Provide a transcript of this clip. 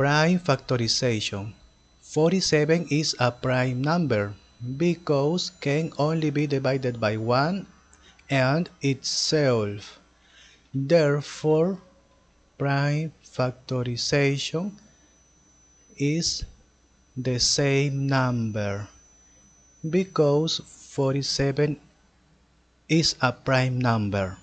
Prime factorization. 47 is a prime number because can only be divided by 1 and itself. Therefore, prime factorization is the same number because 47 is a prime number.